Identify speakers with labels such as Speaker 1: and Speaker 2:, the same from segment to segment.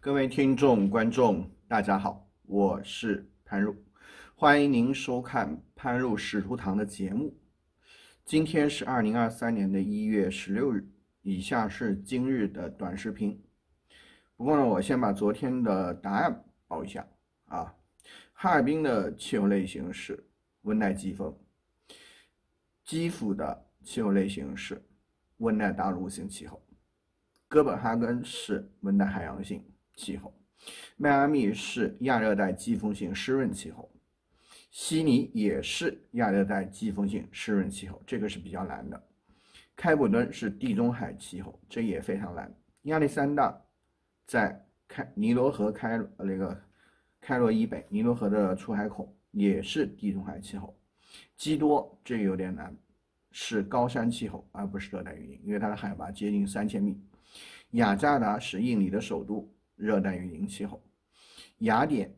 Speaker 1: 各位听众、观众，大家好，我是潘入，欢迎您收看潘入使徒堂的节目。今天是二零二三年的一月十六日，以下是今日的短视频。不过呢，我先把昨天的答案报一下啊。哈尔滨的气候类型是温带季风，基辅的气候类型是温带大陆性气候，哥本哈根是温带海洋性。气候，迈阿密是亚热带季风性湿润气候，悉尼也是亚热带季风性湿润气候，这个是比较难的。开普敦是地中海气候，这也非常难。亚历山大在开尼罗河开那个开罗以北，尼罗河的出海口也是地中海气候。基多这有点难，是高山气候而不是热带雨林，因为它的海拔接近三千米。雅加达是印尼的首都。热带雨林气候，雅典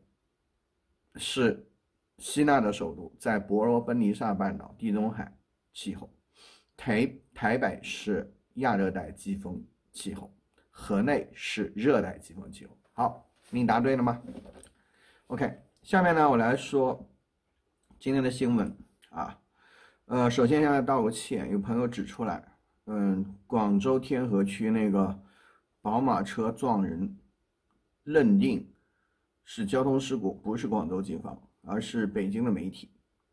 Speaker 1: 是希腊的首都，在伯罗奔尼撒半岛地中海气候。台台北是亚热带季风气候，河内是热带季风气候。好，你答对了吗？OK，下面呢，我来说今天的新闻啊。呃，首先向大家道个歉，有朋友指出来，嗯，广州天河区那个宝马车撞人。认定是交通事故，不是广州警方，而是北京的媒体，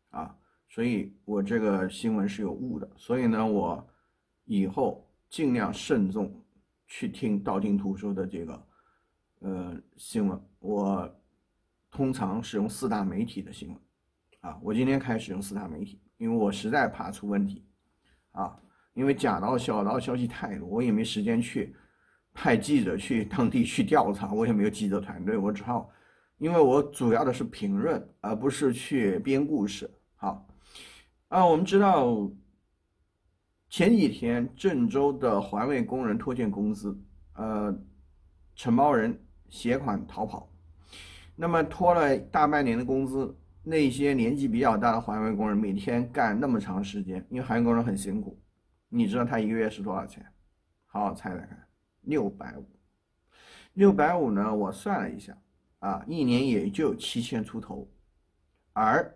Speaker 1: 啊，所以我这个新闻是有误的。所以呢，我以后尽量慎重去听道听途说的这个呃新闻。我通常使用四大媒体的新闻，啊，我今天开始用四大媒体，因为我实在怕出问题，啊，因为假道小道消息太多，我也没时间去。派记者去当地去调查，我也没有记者团队，我只好，因为我主要的是评论，而不是去编故事。好，啊，我们知道前几天郑州的环卫工人拖欠工资，呃，承包人携款逃跑，那么拖了大半年的工资，那些年纪比较大的环卫工人每天干那么长时间，因为环卫工人很辛苦，你知道他一个月是多少钱？好好猜猜看。六百五，六百五呢？我算了一下，啊，一年也就七千出头，而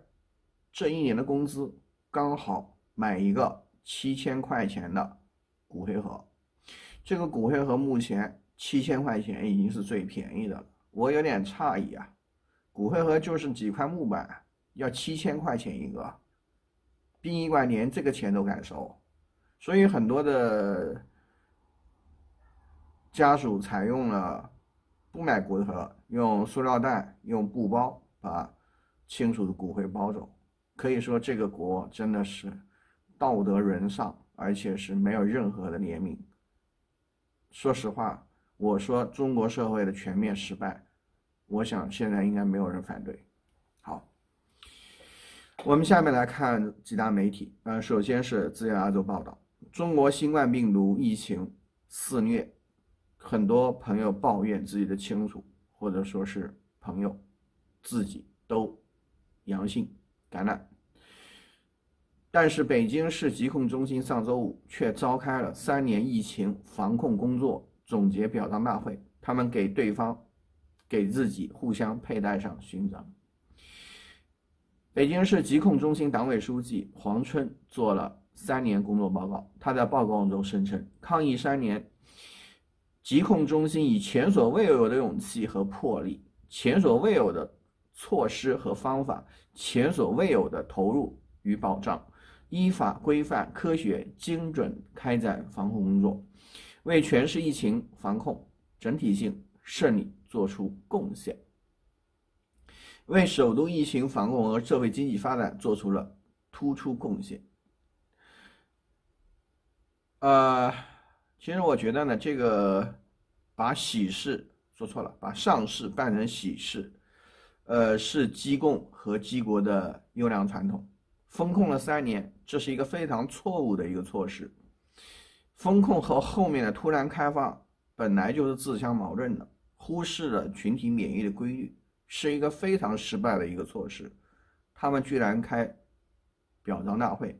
Speaker 1: 这一年的工资刚好买一个七千块钱的骨灰盒。这个骨灰盒目前七千块钱已经是最便宜的了，我有点诧异啊！骨灰盒就是几块木板，要七千块钱一个，殡仪馆连这个钱都敢收，所以很多的。家属采用了不买骨头，用塑料袋、用布包把亲属的骨灰包走。可以说，这个国真的是道德沦丧，而且是没有任何的怜悯。说实话，我说中国社会的全面失败，我想现在应该没有人反对。好，我们下面来看几大媒体。呃，首先是自由亚洲报道，中国新冠病毒疫情肆虐。很多朋友抱怨自己的亲属或者说是朋友，自己都阳性感染，但是北京市疾控中心上周五却召开了三年疫情防控工作总结表彰大会，他们给对方、给自己互相佩戴上勋章。北京市疾控中心党委书记黄春做了三年工作报告，他在报告中声称，抗疫三年。疾控中心以前所未有的勇气和魄力，前所未有的措施和方法，前所未有的投入与保障，依法规范、科学精准开展防控工作，为全市疫情防控整体性胜利作出贡献，为首都疫情防控和社会经济发展做出了突出贡献。呃。其实我觉得呢，这个把喜事说错了，把上市办成喜事，呃，是机构和机国的优良传统。风控了三年，这是一个非常错误的一个措施。风控和后面的突然开放本来就是自相矛盾的，忽视了群体免疫的规律，是一个非常失败的一个措施。他们居然开表彰大会，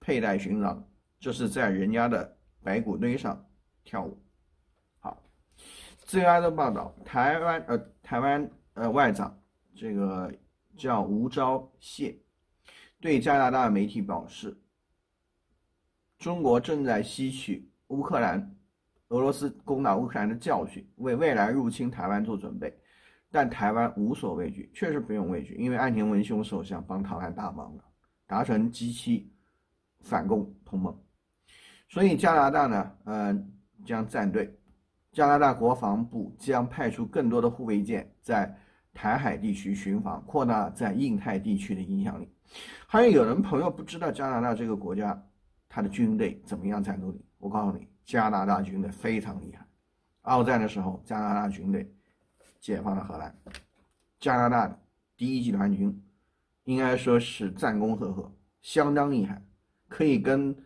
Speaker 1: 佩戴勋章，这是在人家的。白骨堆上跳舞，好，自由亚洲报道，台湾呃台湾呃外长这个叫吴钊燮，对加拿大媒体表示，中国正在吸取乌克兰俄罗斯攻打乌克兰的教训，为未来入侵台湾做准备。但台湾无所畏惧，确实不用畏惧，因为岸田文雄首相帮台湾大忙了，达成机器反共同盟。所以加拿大呢，呃，将站队。加拿大国防部将派出更多的护卫舰在台海地区巡防，扩大在印太地区的影响力。还有有人朋友不知道加拿大这个国家，它的军队怎么样战斗力？我告诉你，加拿大军队非常厉害。二战的时候，加拿大军队解放了荷兰，加拿大第一集团军应该说是战功赫赫，相当厉害，可以跟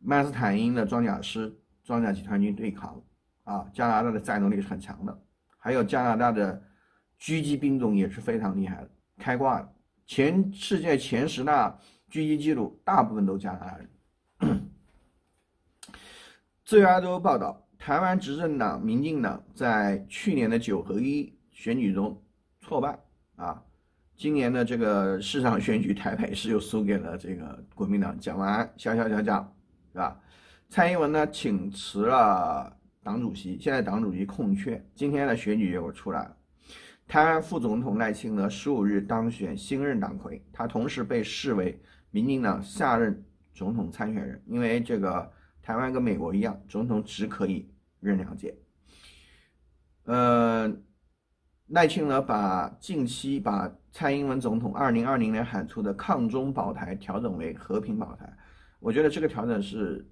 Speaker 1: 曼斯坦因的装甲师、装甲集团军对抗。啊，加拿大的战斗力是很强的，还有加拿大的狙击兵种也是非常厉害的，开挂的，前世界前十大狙击记录大部分都加拿大人。自由亚洲报道，台湾执政党民进党在去年的九合一选举中挫败啊，今年的这个市长选举台北市又输给了这个国民党。讲完，小小小讲，是吧？蔡英文呢，请辞了。党主席现在党主席空缺，今天的选举结果出来了。台湾副总统赖清德十五日当选新任党魁，他同时被视为民进党下任总统参选人。因为这个台湾跟美国一样，总统只可以任两届。呃，赖清德把近期把蔡英文总统二零二零年喊出的抗中保台调整为和平保台，我觉得这个调整是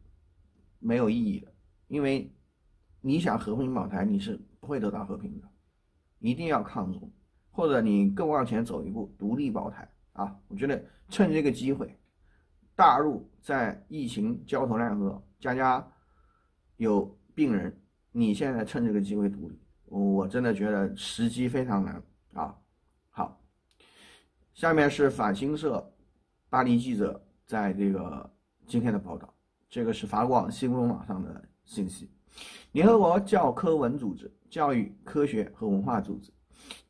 Speaker 1: 没有意义的，因为。你想和平保台，你是不会得到和平的，一定要抗中，或者你更往前走一步，独立保台啊！我觉得趁这个机会，大陆在疫情焦头烂额，家家有病人，你现在趁这个机会独立，我真的觉得时机非常难啊！好，下面是法新社巴黎记者在这个今天的报道，这个是法广新闻网上的信息。联合国教科文组织、教育科学和文化组织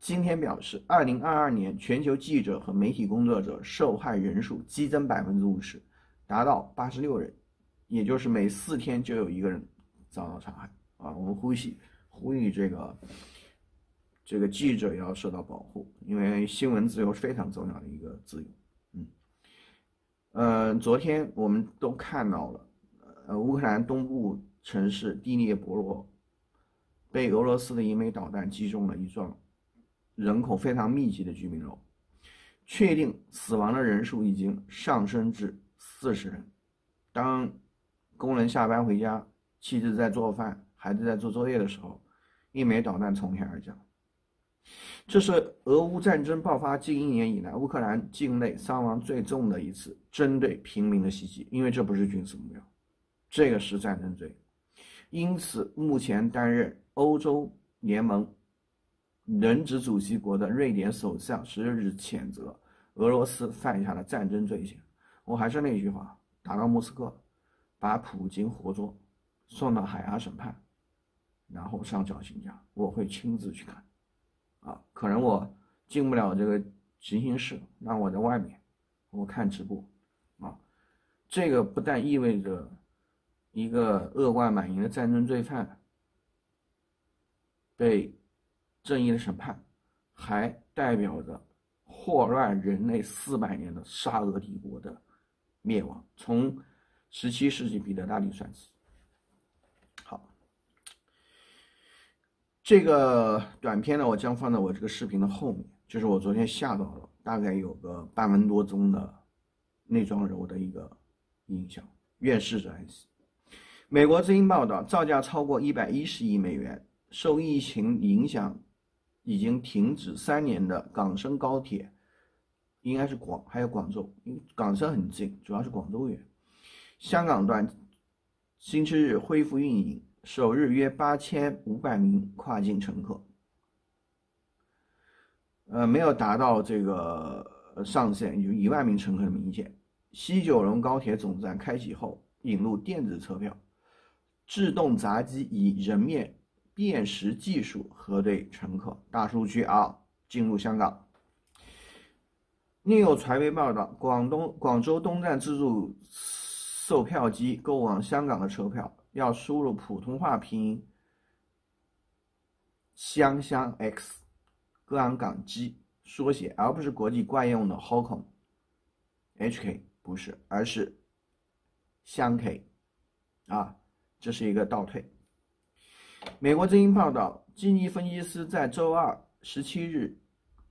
Speaker 1: 今天表示，二零二二年全球记者和媒体工作者受害人数激增百分之五十，达到八十六人，也就是每四天就有一个人遭到伤害啊！我们呼吁呼吁这个这个记者要受到保护，因为新闻自由是非常重要的一个自由。嗯，呃，昨天我们都看到了，呃，乌克兰东部。城市第聂伯罗被俄罗斯的一枚导弹击中了一幢人口非常密集的居民楼，确定死亡的人数已经上升至四十人。当工人下班回家，妻子在做饭，孩子在做作业的时候，一枚导弹从天而降。这是俄乌战争爆发近一年以来乌克兰境内伤亡最重的一次针对平民的袭击，因为这不是军事目标，这个是战争罪。因此，目前担任欧洲联盟轮值主席国的瑞典首相十六日谴责俄罗斯犯下了战争罪行。我还是那句话，打到莫斯科，把普京活捉，送到海牙审判，然后上绞刑架，我会亲自去看。啊，可能我进不了这个执行室，那我在外面，我看直播。啊，这个不但意味着。一个恶贯满盈的战争罪犯被正义的审判，还代表着祸乱人类四百年的沙俄帝国的灭亡。从十七世纪彼得大帝算起。好，这个短片呢，我将放在我这个视频的后面，就是我昨天下到了，大概有个半分多钟的内装柔的一个音效。愿逝者安息。美国之音报道，造价超过一百一十亿美元、受疫情影响已经停止三年的港深高铁，应该是广还有广州，因为港深很近，主要是广州远。香港段星期日恢复运营，首日约八千五百名跨境乘客，呃，没有达到这个上限，有一万名乘客的明显。西九龙高铁总站开启后，引入电子车票。自动闸机以人面辨识技术核对乘客。大数据啊，进入香港。另有传媒报道，广东广州东站自助售票机购往香港的车票要输入普通话拼音“香香 X”，香港机缩写，而不是国际惯用的 hokong HK，不是，而是香 K，啊，这是一个倒退。美国《之音》报道，经济分析师在周二十七日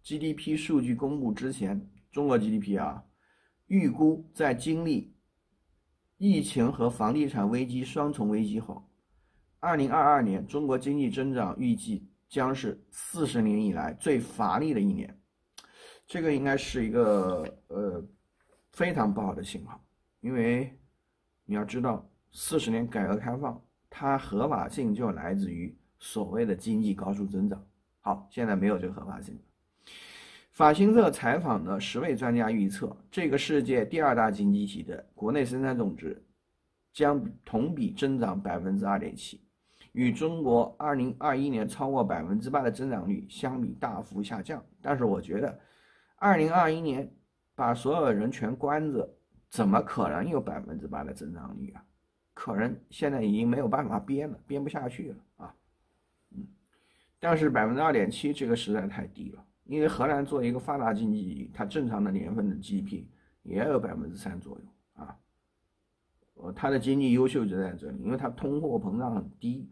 Speaker 1: GDP 数据公布之前，中国 GDP 啊，预估在经历疫情和房地产危机双重危机后，二零二二年中国经济增长预计将是四十年以来最乏力的一年。这个应该是一个呃非常不好的信号，因为你要知道，四十年改革开放。它合法性就来自于所谓的经济高速增长。好，现在没有这个合法性。法新社采访的十位专家预测，这个世界第二大经济体的国内生产总值将同比增长百分之二点七，与中国二零二一年超过百分之八的增长率相比大幅下降。但是我觉得，二零二一年把所有人全关着，怎么可能有百分之八的增长率啊？可能现在已经没有办法编了，编不下去了啊，嗯，但是百分之二点七这个实在太低了，因为荷兰作为一个发达经济体，它正常的年份的 GDP 也有百分之三左右啊，呃，它的经济优秀就在这里，因为它通货膨胀很低，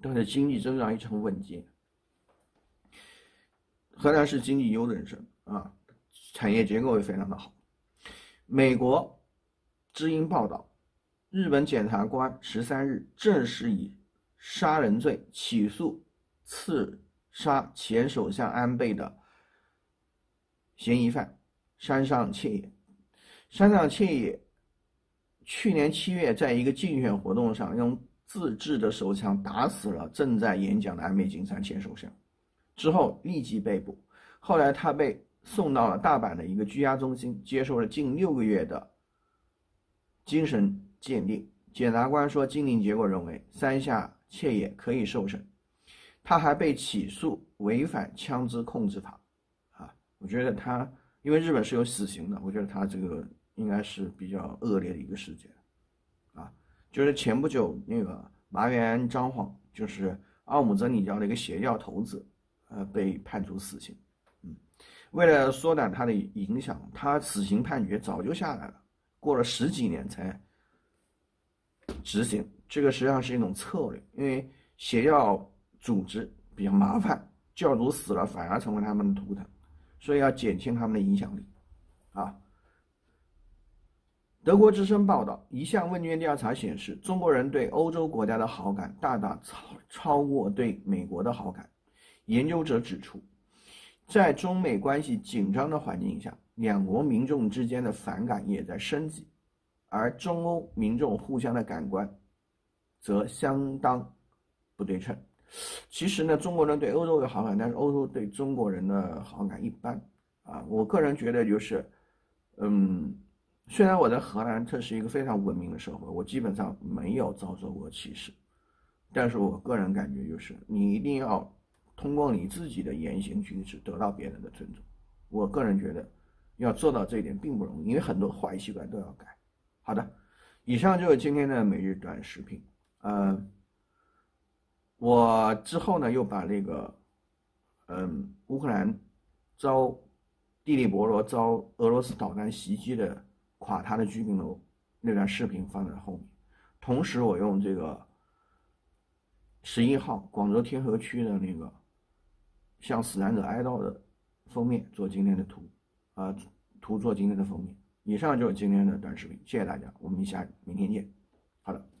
Speaker 1: 但是经济增长一成稳健。荷兰是经济优等生啊，产业结构也非常的好。美国知音报道。日本检察官十三日正式以杀人罪起诉刺杀前首相安倍的嫌疑犯山上彻也。山上彻也去年七月在一个竞选活动上用自制的手枪打死了正在演讲的安倍晋三前首相，之后立即被捕。后来他被送到了大阪的一个居家中心，接受了近六个月的精神。鉴定，检察官说，鉴定结果认为山下切也可以受审，他还被起诉违反枪支控制法，我觉得他因为日本是有死刑的，我觉得他这个应该是比较恶劣的一个事件，啊，就是前不久那个麻原彰晃，就是奥姆真理教的一个邪教头子，呃，被判处死刑，嗯，为了缩短他的影响，他死刑判决早就下来了，过了十几年才。执行这个实际上是一种策略，因为邪教组织比较麻烦，教主死了反而成为他们的图腾，所以要减轻他们的影响力。啊，德国之声报道，一项问卷调查显示，中国人对欧洲国家的好感大大超超过对美国的好感。研究者指出，在中美关系紧张的环境下，两国民众之间的反感也在升级。而中欧民众互相的感官，则相当不对称。其实呢，中国人对欧洲有好感，但是欧洲对中国人的好感一般。啊，我个人觉得就是，嗯，虽然我在荷兰，这是一个非常文明的社会，我基本上没有遭受过歧视，但是我个人感觉就是，你一定要通过你自己的言行举止得到别人的尊重。我个人觉得，要做到这一点并不容易，因为很多坏习惯都要改。好的，以上就是今天的每日短视频。呃，我之后呢又把那个，嗯，乌克兰遭蒂利博罗遭俄罗斯导弹袭击的垮塌的居民楼那段视频放在后面，同时我用这个十一号广州天河区的那个向死难者哀悼的封面做今天的图，啊，图做今天的封面。以上就是今天的短视频，谢谢大家，我们下明天见。好的。